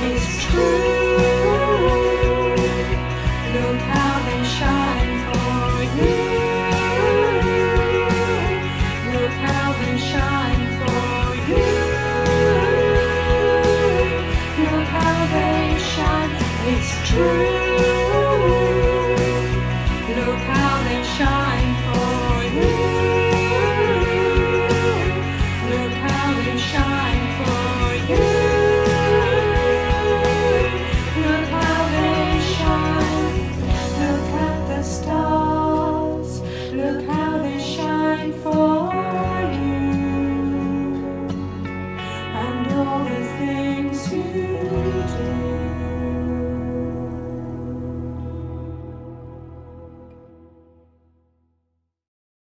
It's true. Look how they shine for you. Look how they shine for you. Look how they shine. It's true.